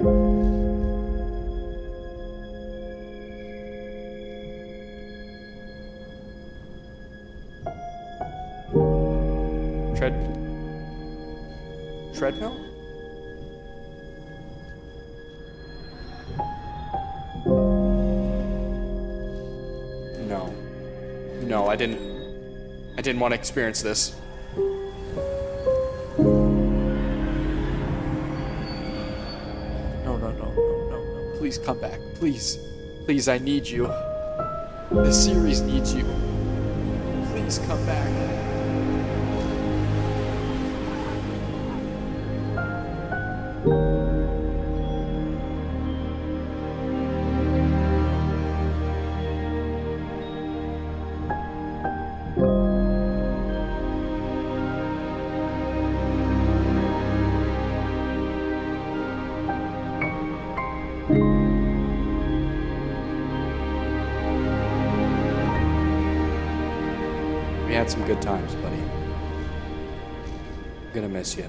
Tread. Treadmill? No. No, I didn't. I didn't want to experience this. No, no, no, no. Please come back. Please. Please, I need you. This series needs you. Please come back. We had some good times, buddy. I'm gonna miss you.